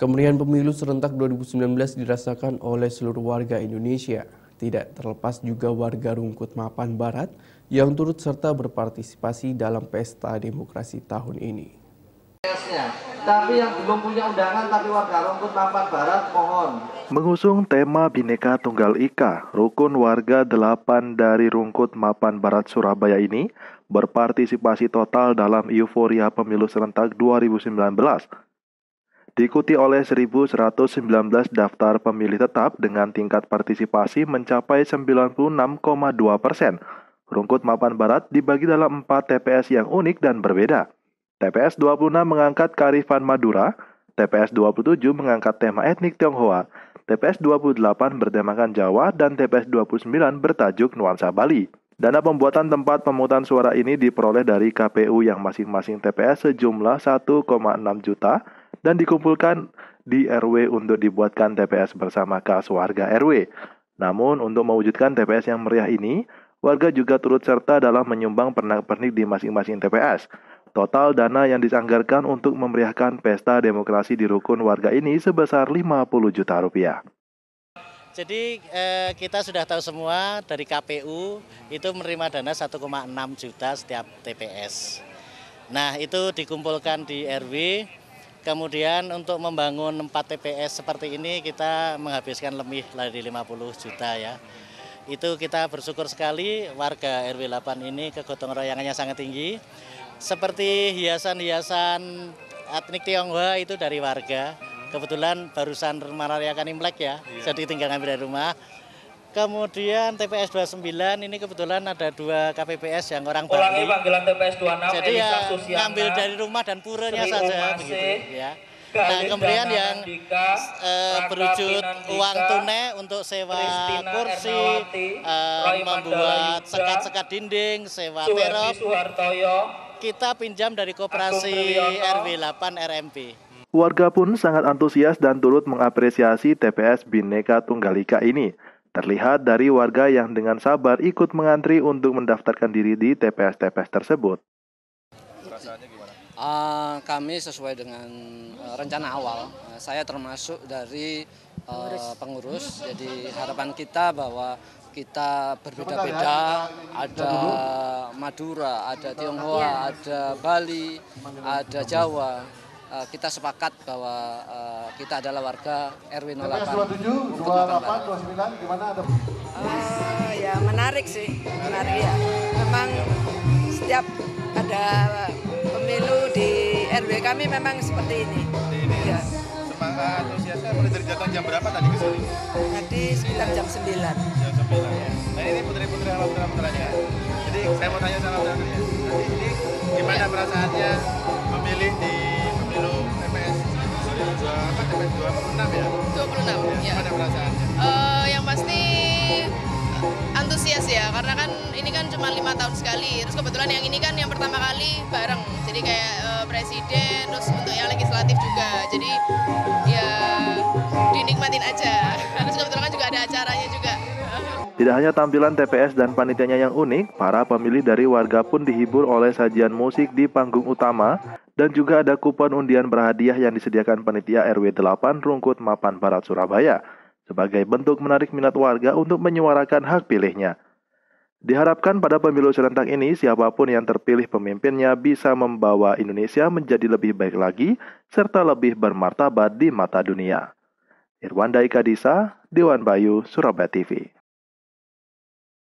Kemeriahan pemilu serentak 2019 dirasakan oleh seluruh warga Indonesia. Tidak terlepas juga warga Rungkut Mapan Barat yang turut serta berpartisipasi dalam pesta demokrasi tahun ini. Tapi yang belum punya undangan tapi warga Rungkut Mapan Barat mohon. Mengusung tema Bhinneka Tunggal Ika, rukun warga delapan dari Rungkut Mapan Barat Surabaya ini berpartisipasi total dalam euforia pemilu serentak 2019 diikuti oleh 1.119 daftar pemilih tetap dengan tingkat partisipasi mencapai 96,2 persen. Rungkut Mapan Barat dibagi dalam 4 TPS yang unik dan berbeda. TPS 26 mengangkat karifan Madura, TPS 27 mengangkat tema etnik Tionghoa, TPS 28 bertemakan Jawa, dan TPS 29 bertajuk Nuansa Bali. Dana pembuatan tempat pemungutan suara ini diperoleh dari KPU yang masing-masing TPS sejumlah 1,6 juta dan dikumpulkan di RW untuk dibuatkan TPS bersama kas warga RW. Namun untuk mewujudkan TPS yang meriah ini, warga juga turut serta dalam menyumbang pernak-pernik di masing-masing TPS. Total dana yang disanggarkan untuk memeriahkan pesta demokrasi di rukun warga ini sebesar 50 juta rupiah. Jadi eh, kita sudah tahu semua dari KPU itu menerima dana 1,6 juta setiap TPS. Nah itu dikumpulkan di RW, kemudian untuk membangun 4 TPS seperti ini kita menghabiskan lebih dari 50 juta ya. Itu kita bersyukur sekali warga RW 8 ini kegotong royongannya sangat tinggi. Seperti hiasan-hiasan etnik Tionghoa itu dari warga Kebetulan barusan merayakan Imlek ya, iya. jadi tinggal ngambil dari rumah. Kemudian TPS 29 ini kebetulan ada dua KPPS yang orang Bali. Ulangi panggilan TPS 26 Jadi ya ngambil dari rumah dan puranya saja begitu ya. Nah, kemudian yang uh, berwujud uang tunai untuk sewa kursi, uh, membuat sekat-sekat dinding, sewa terop, kita pinjam dari koperasi RW 8 RMP. Warga pun sangat antusias dan turut mengapresiasi TPS Bhinneka Tunggal Ika ini. Terlihat dari warga yang dengan sabar ikut mengantri untuk mendaftarkan diri di TPS-TPS tersebut. Uh, kami sesuai dengan uh, rencana awal. Uh, saya termasuk dari uh, pengurus. Jadi harapan kita bahwa kita berbeda-beda. Ada Madura, ada Tionghoa, ada Bali, ada Jawa uh, kita sepakat bahwa uh, kita adalah warga RW 08. 27, 28, 29 gimana ada? Uh, ya menarik sih, menarik ya. Memang setiap ada pemilu di RW kami memang seperti ini. ini ya. Semangat antusiasnya mulai dari jatuh jam berapa tadi ke sini? Tadi sekitar jam 9. Jam 9 ya. Nah ini putri-putri alam putra-putranya. Jadi saya mau tanya sama putra ya. Ini gimana perasaannya ya? 26 ya. Gimana perasaannya? Uh, yang pasti antusias ya karena kan ini kan cuma lima tahun sekali terus kebetulan yang ini kan yang pertama kali bareng jadi kayak uh, presiden terus untuk yang legislatif juga jadi ya dinikmatin aja terus kebetulan kan juga ada acaranya juga tidak hanya tampilan TPS dan panitianya yang unik, para pemilih dari warga pun dihibur oleh sajian musik di panggung utama dan juga ada kupon undian berhadiah yang disediakan panitia RW 8 Rungkut Mapan Barat Surabaya sebagai bentuk menarik minat warga untuk menyuarakan hak pilihnya. Diharapkan pada pemilu serentak ini siapa pun yang terpilih pemimpinnya bisa membawa Indonesia menjadi lebih baik lagi serta lebih bermartabat di mata dunia. Irwanda Ikadisa, Dewan Bayu, Surabaya TV.